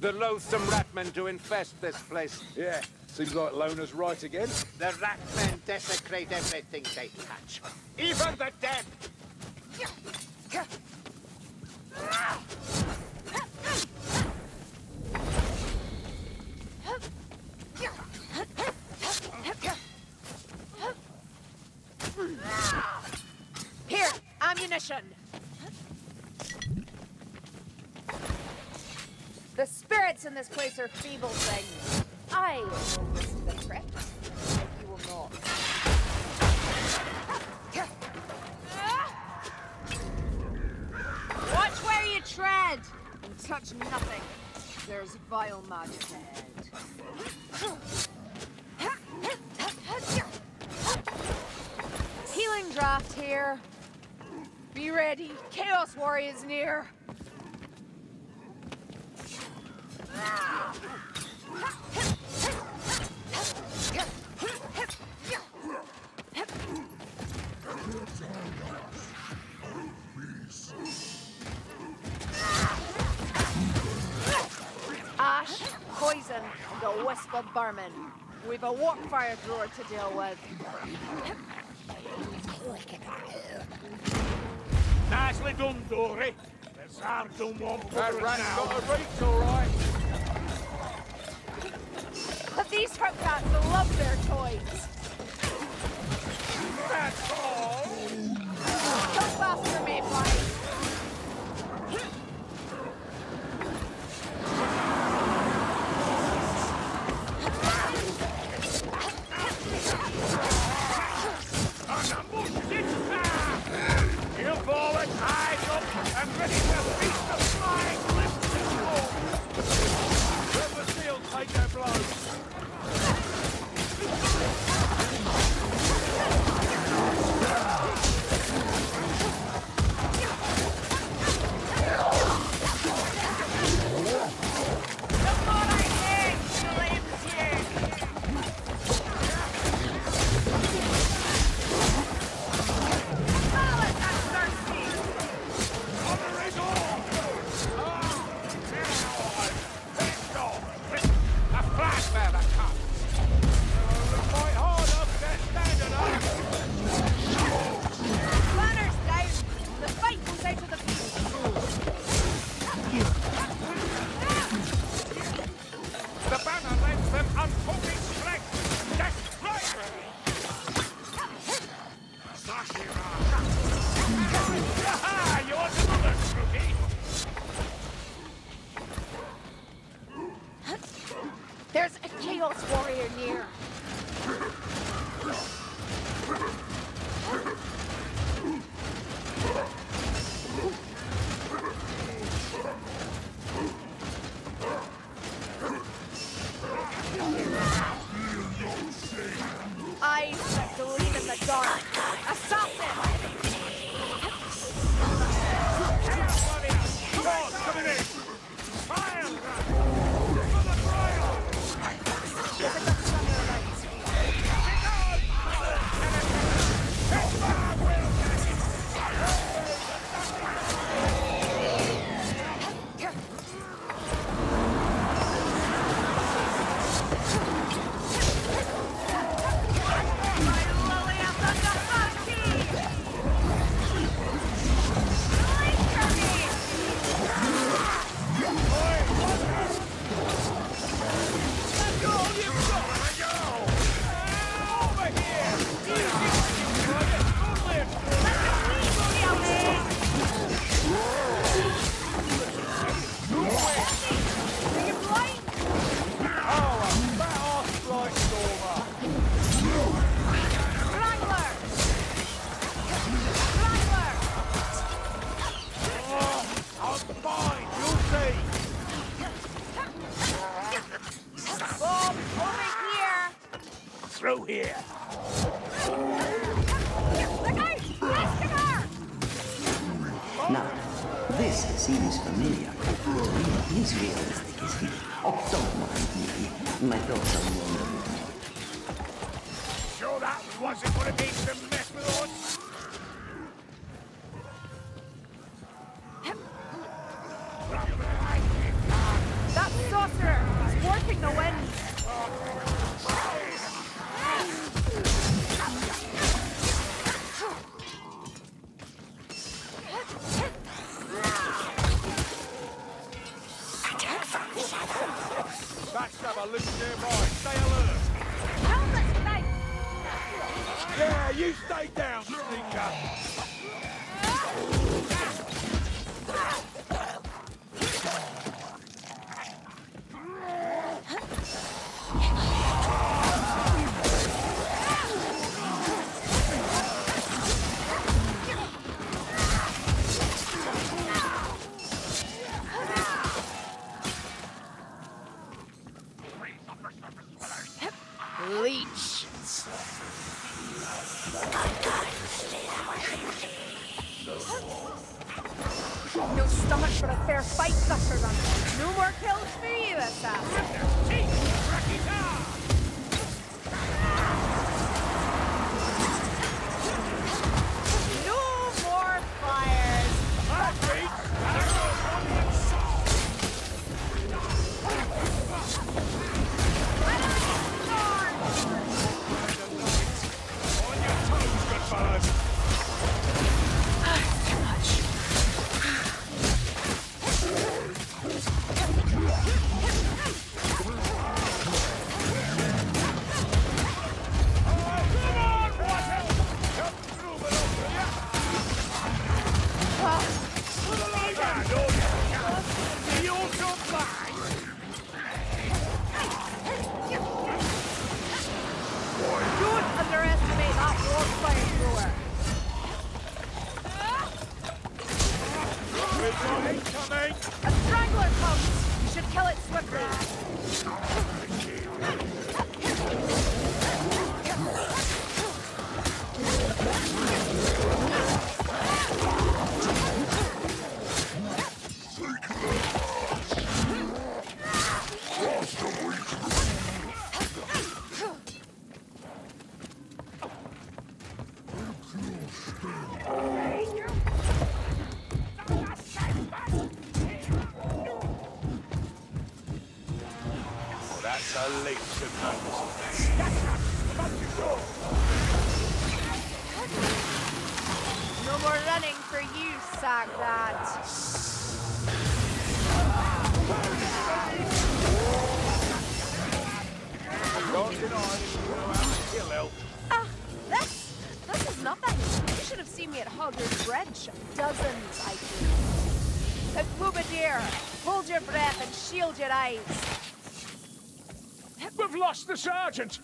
The loathsome ratmen to infest this place. Yeah, seems like Lohner's right again. The ratmen desecrate everything they touch. Even the dead! Here, ammunition. The in this place are feeble things. I will visit the crypt, if you will not. Watch where you tread and touch nothing. There's vile magic ahead. Healing draft here. Be ready. Chaos Warriors near. Ash, poison, and a wisp of vermin. We've a warp fire thrower to deal with. Nicely done, Dory. The Tsar don't want That buggers rat's now. got a reach, all right. But these cats love their toys. That's all. Come faster, Mayfly. No stomach for a fair fight, Gutter Runner. No more kills for you, assassin. That's a leech of notice. No more running for you, Sagrat. Don't deny that you kill elk. Ah, this, this is nothing. You should have seen me at Hogger's Bridge. Dozens, I think. But Boubadir, hold your breath and shield your eyes. Lost the sergeant!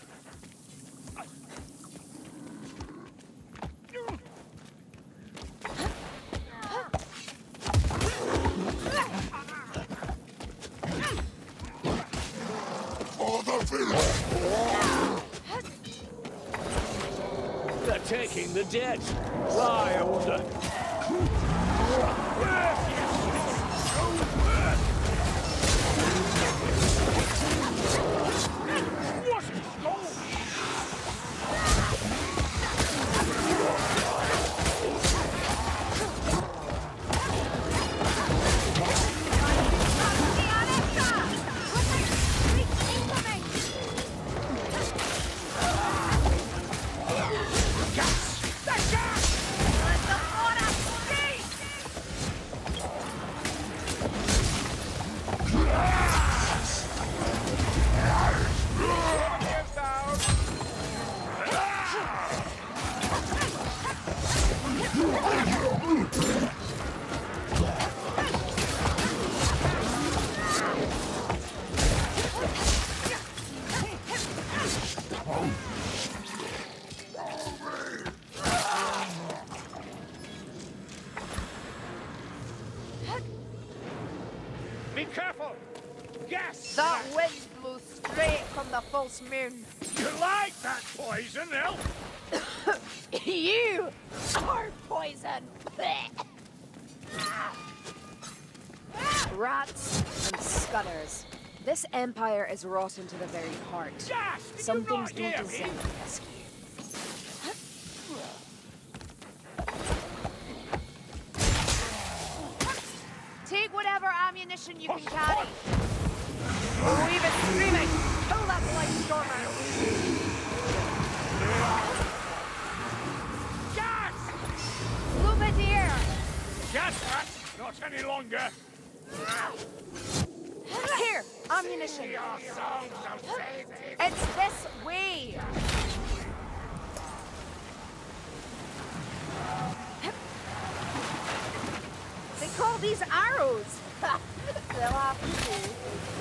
Moon. You like that poison, elf? you are poison. Rats and scutters. This empire is rotten to the very heart. Did Some things don't me? ammunition. It's this way. They call these arrows. They'll have to.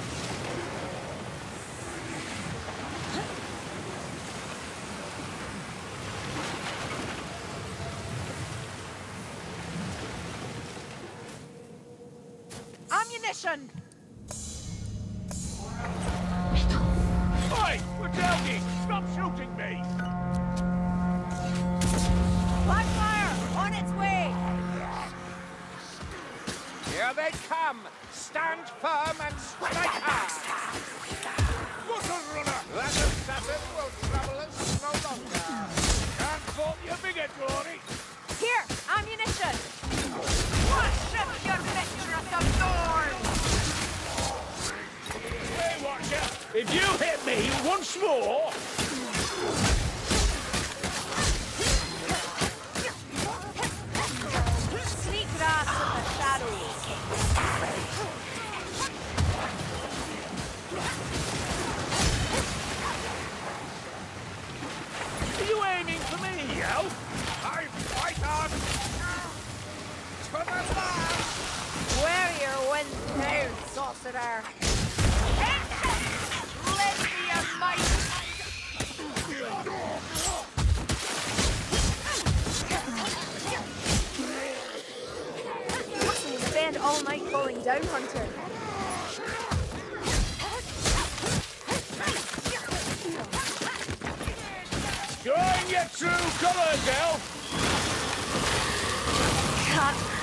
And now, sorcerer! Lend me your might! Spend all night falling down, Hunter. Showing your true colors, girl! Cut.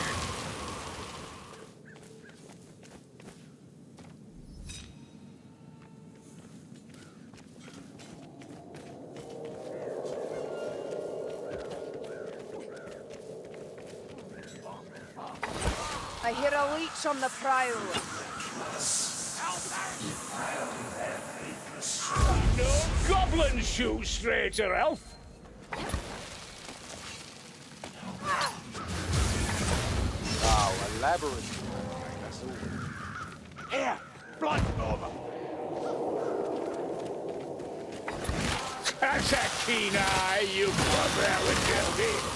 the prior No goblin shoes, traitor elf! Wow, elaborate. Here, blood over. That's a keen eye, you barbarian, Delby.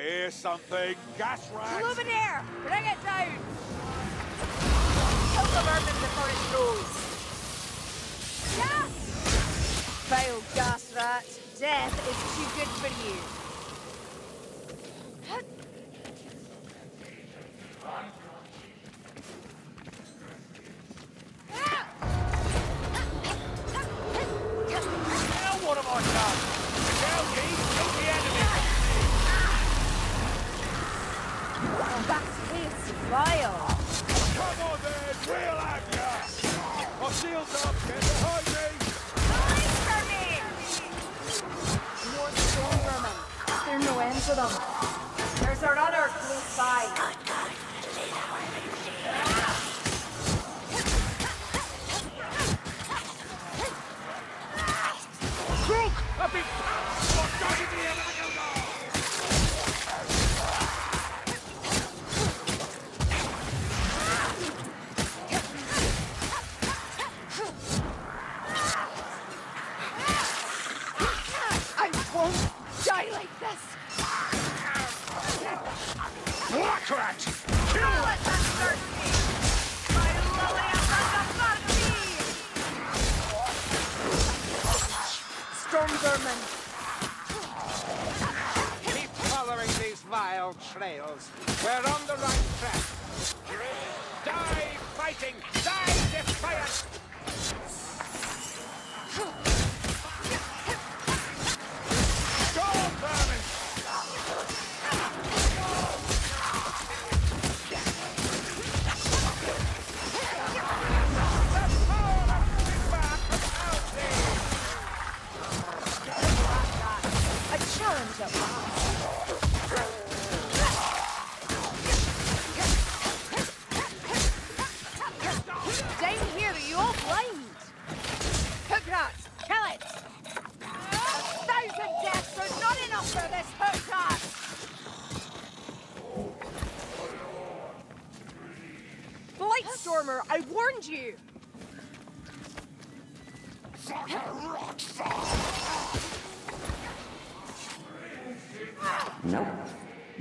hear something. Gas rats! Luminaire! Bring it down! Kill the vermin before it grows! Gas! Vile gas rat. Death is too good for you.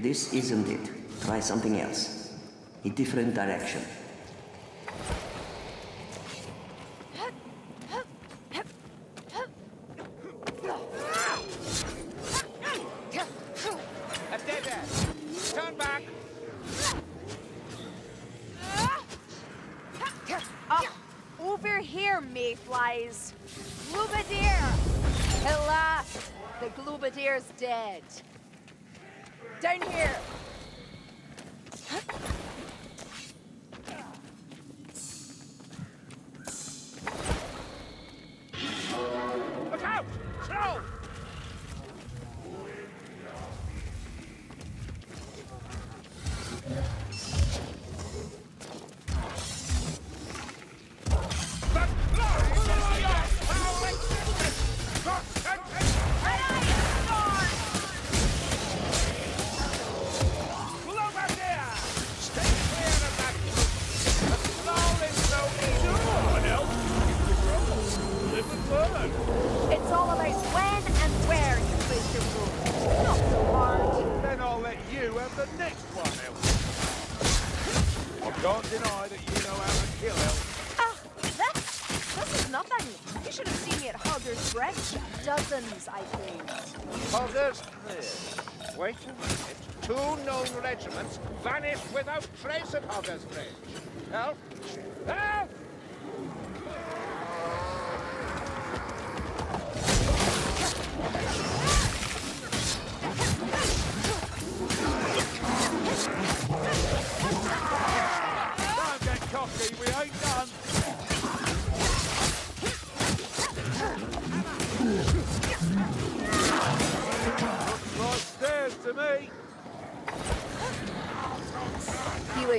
This isn't it. Try something else. A different direction.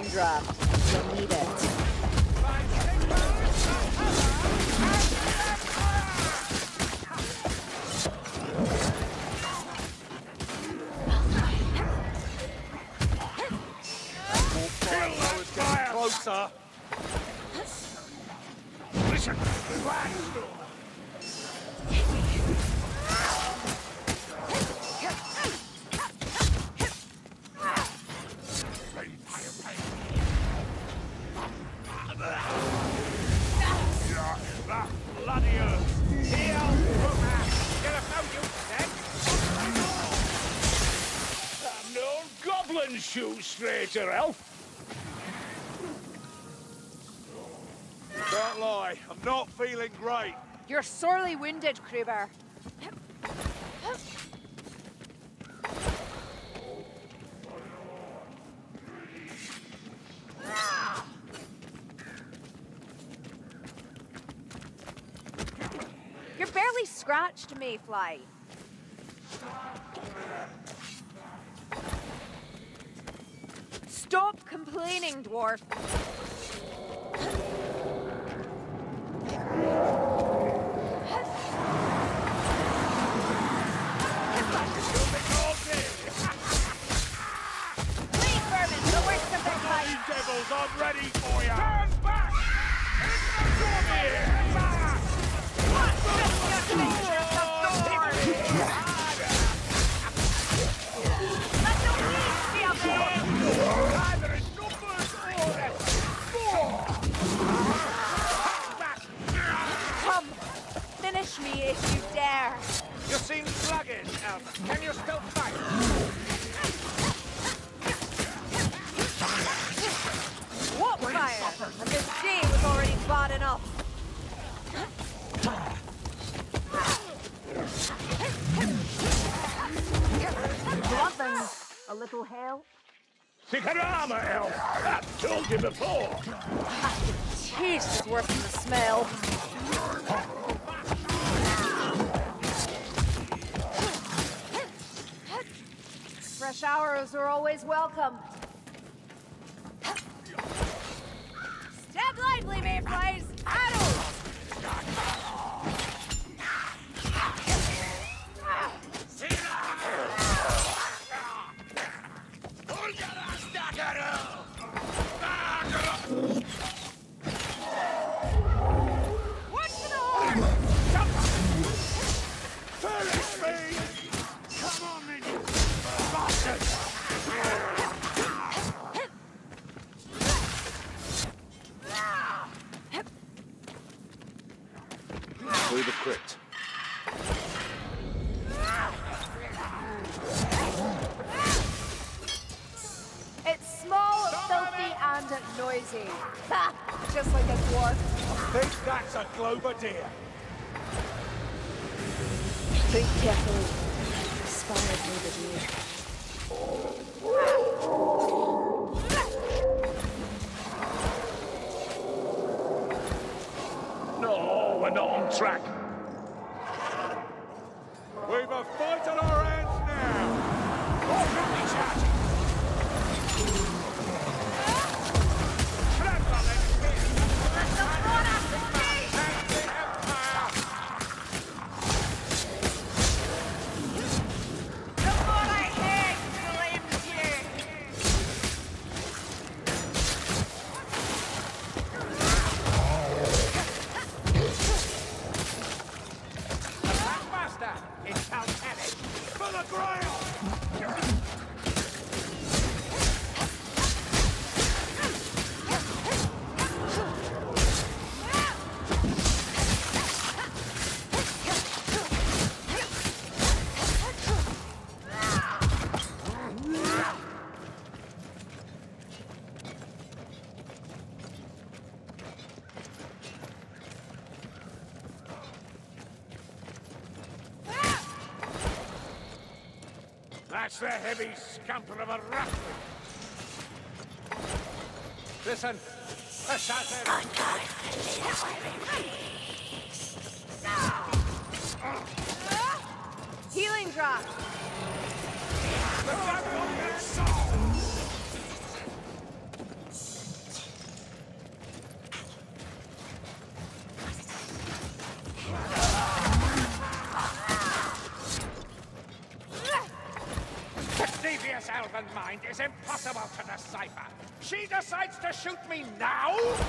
Healing draft. You'll need it. Closer. Listen. You're sorely wounded, Kruber. You're barely scratched, Mayfly. Stop complaining, dwarf. I'm ready for you. Turn back! Either in numbers Come, finish me if you dare. You seem sluggish, Elf. Can you still fight? Fire? And this day was already bad enough. Nothing. A little help? Sikarama, elf. I've told you before. Taste is worse than the smell. Fresh arrows are always welcome. Stab lively, mayflies! Arrows! That's the heavy scamper of a rascal. Listen, assassin. I Healing drop. The me now?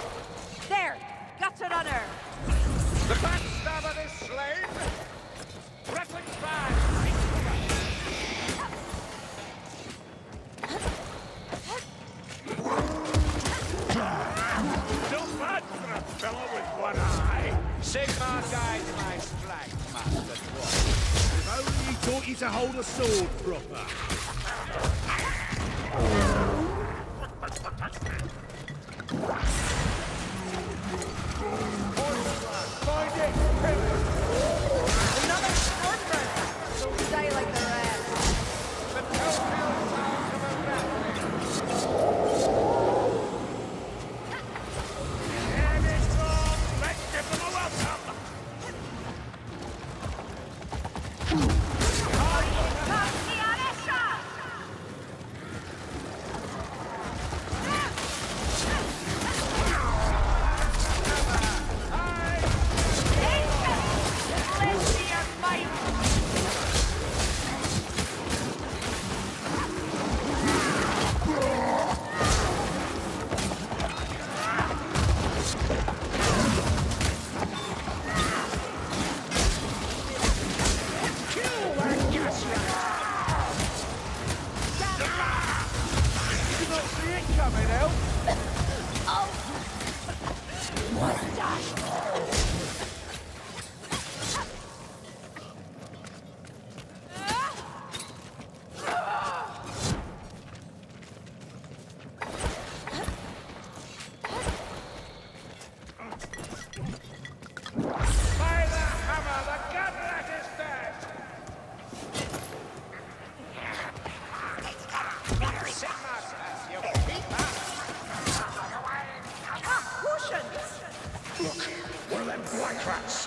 Look, one of them black rats.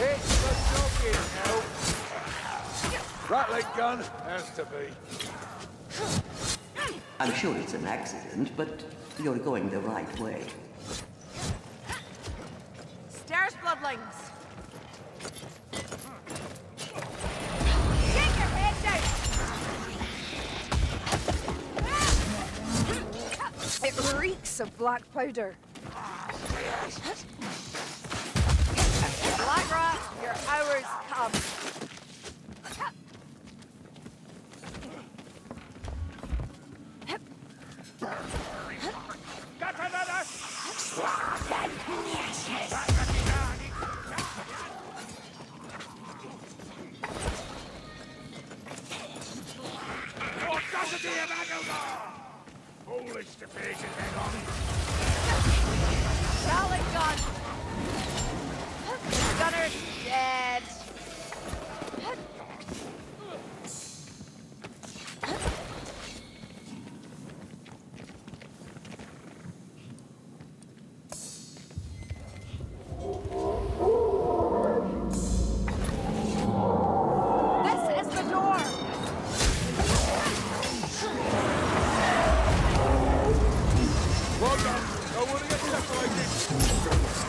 It's the doggy now. Ratling gun has to be. I'm sure it's an accident, but you're going the right way. Stairs, bloodlings. It reeks of black powder. Black Rock, your hours come. Oh,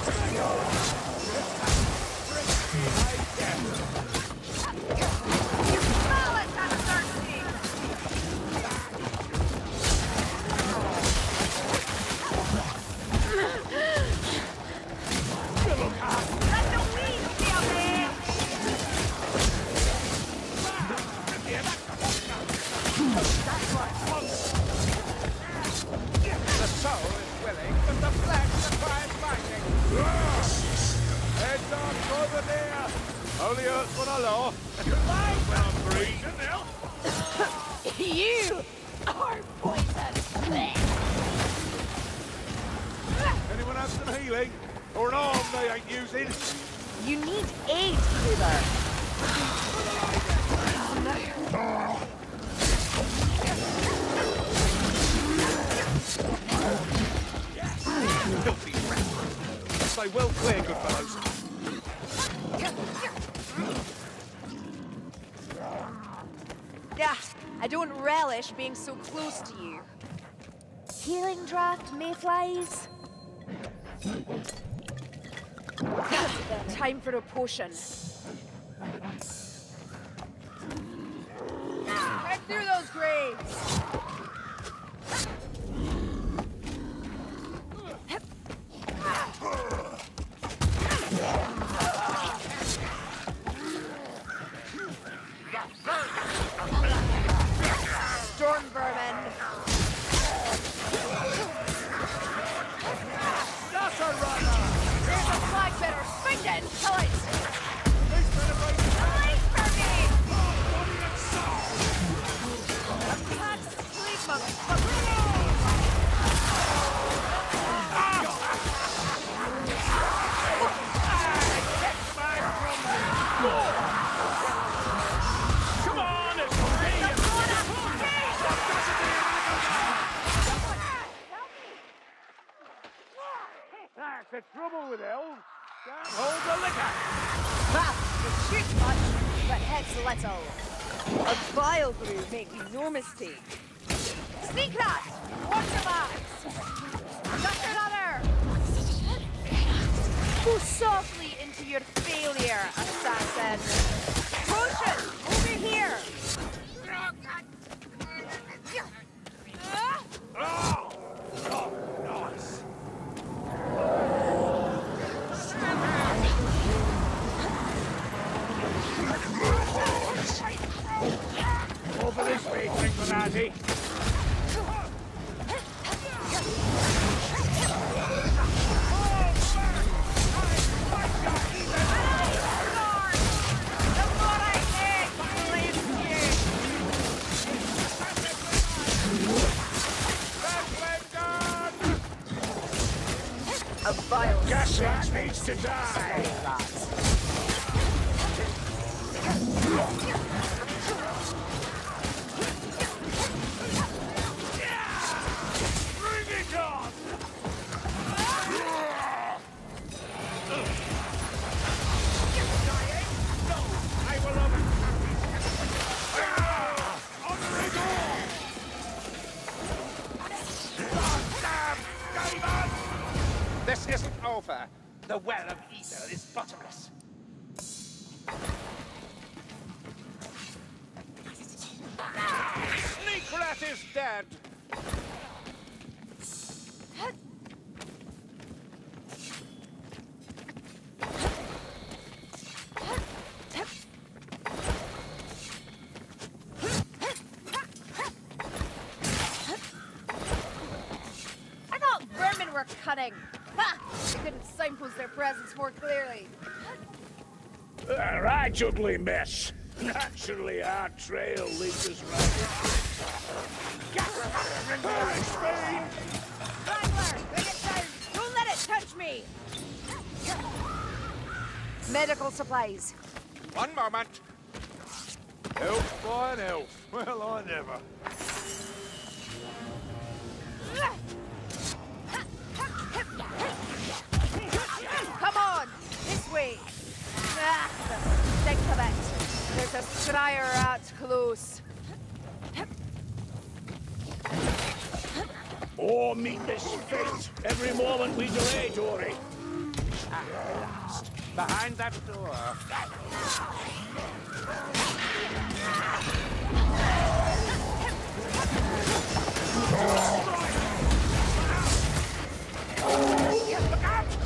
my God. relish being so close to you. Healing draft, mayflies. Time for a potion. Over this way, Trinquilati. Gaslight needs to die! The well of ether is bottomless. Sneakrat is dead! mess. Naturally, our trail leads us right. Return, Don't let it touch me! Medical supplies. One moment. Elf by an elf. Well, I never. Come on, this way. Ah, the of it! There's a scryer rat close. Or meet this fate. Every moment we delay, Dory. At last, Behind that door. Lucky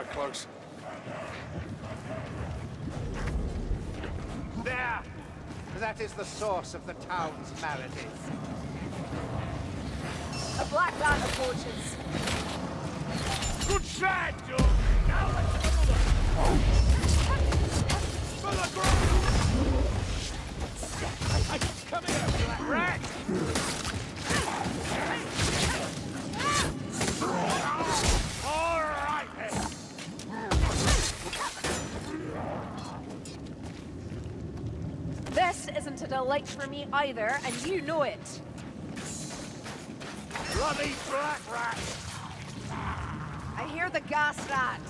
flag close. There. That is the source of the town's maladies. A black rat approaches. Good shot, Dory. Either, and you know it. Bloody Black Rat. I hear the gas rat.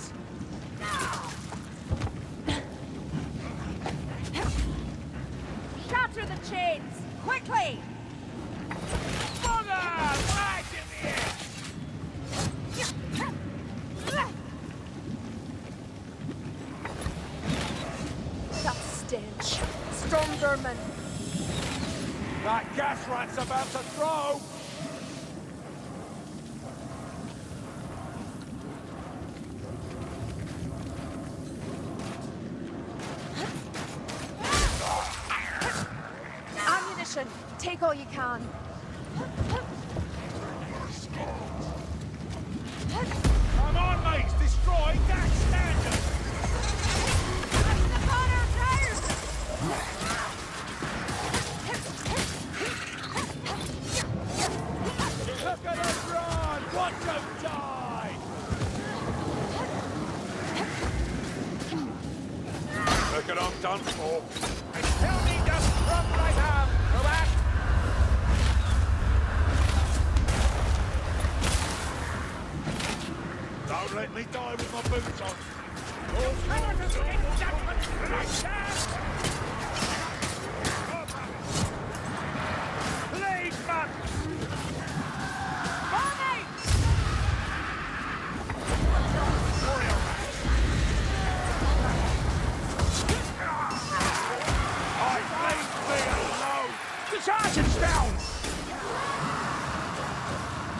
Shatter the chains! Quickly! Bugger! Right in the air. That stench. Storm. That gas rat's about to throw.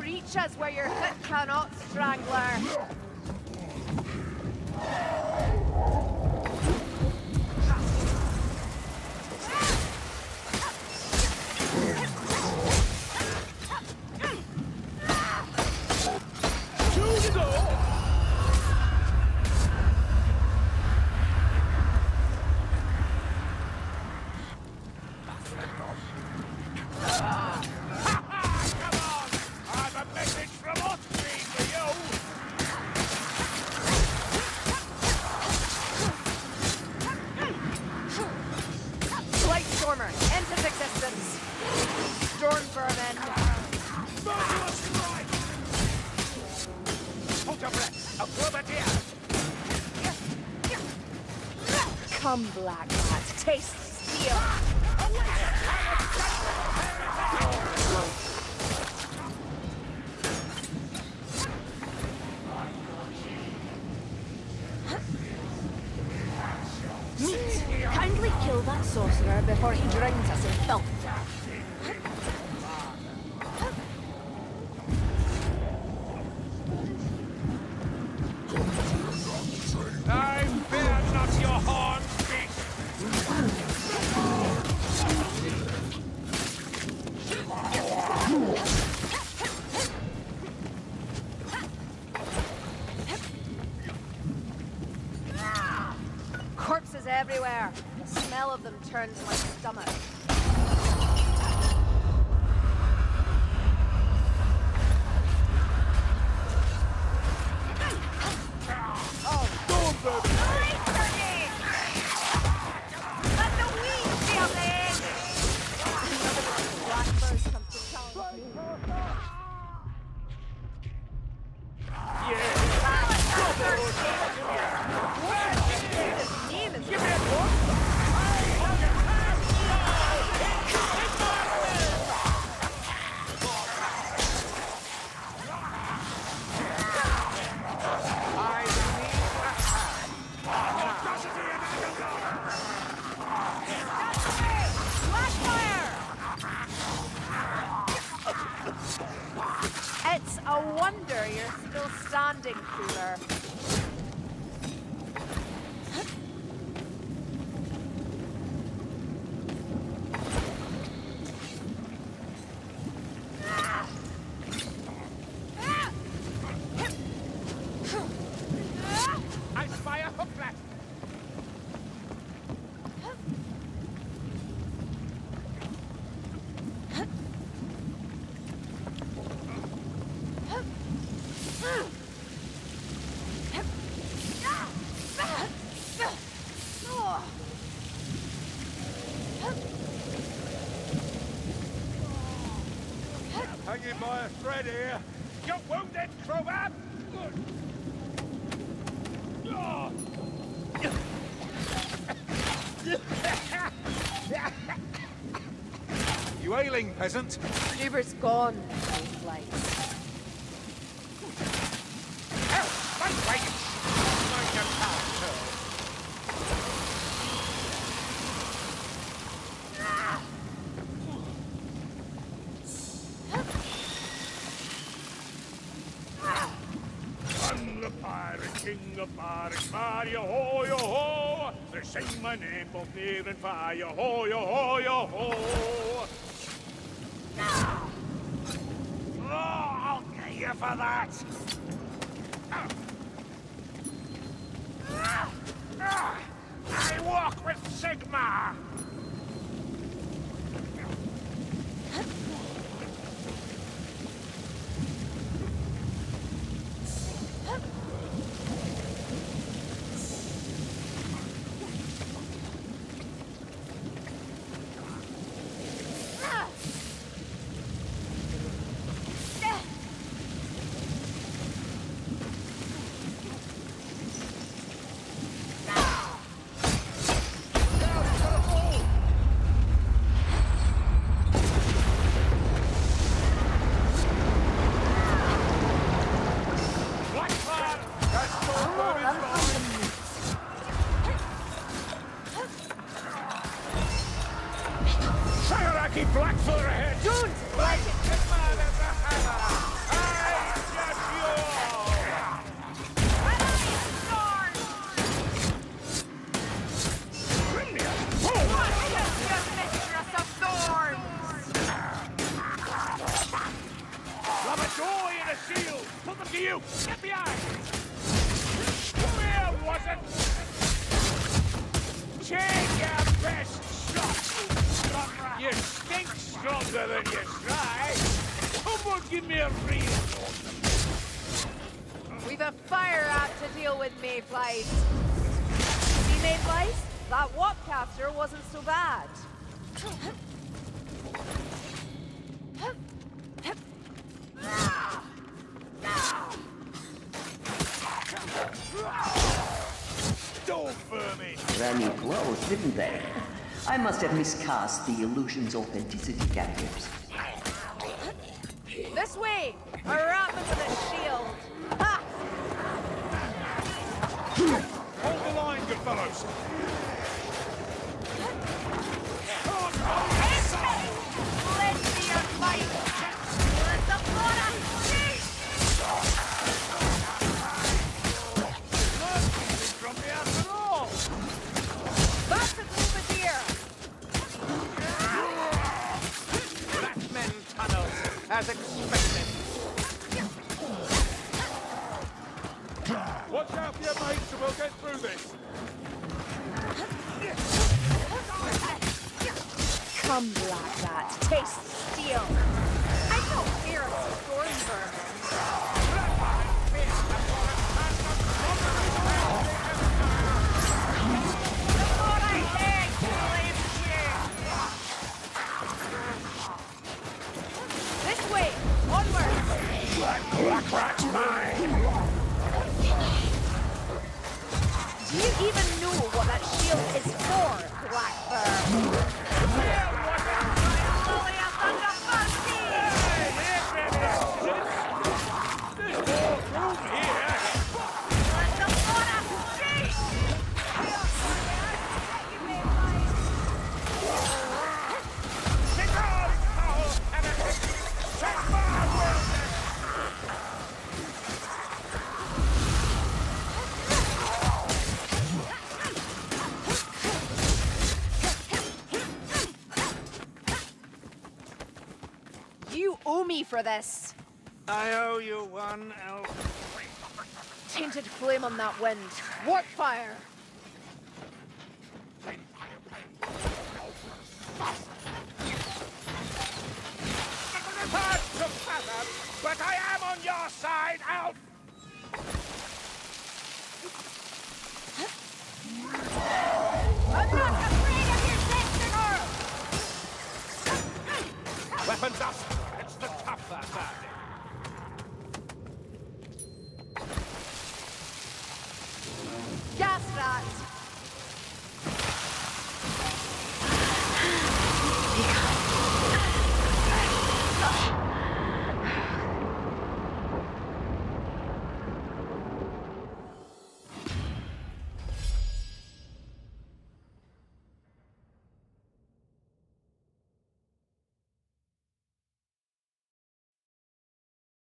Reaches reach us where your foot cannot, Strangler! Corpses everywhere. The smell of them turns my stomach. a thread here. You wounded, Kruber. Ah. you ailing, peasant? River's gone. all vermin! Very close, didn't they? I must have miscast the illusion's authenticity carriers. This way! A rabbit into the shield! Ha! Hold the line, good fellows! as expected. Watch out for your mates and we'll get through this. Come like that. Taste steel. for this. I owe you one, Elf. Tainted flame on that wind. Warp fire!